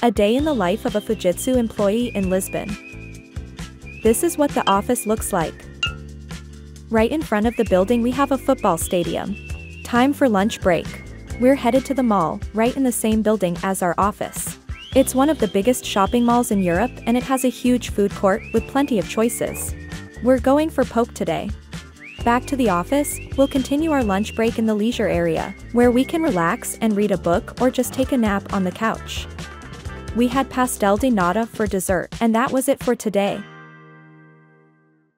A day in the life of a Fujitsu employee in Lisbon. This is what the office looks like. Right in front of the building we have a football stadium. Time for lunch break. We're headed to the mall, right in the same building as our office. It's one of the biggest shopping malls in Europe and it has a huge food court with plenty of choices. We're going for poke today. Back to the office, we'll continue our lunch break in the leisure area, where we can relax and read a book or just take a nap on the couch. We had pastel de nata for dessert, and that was it for today.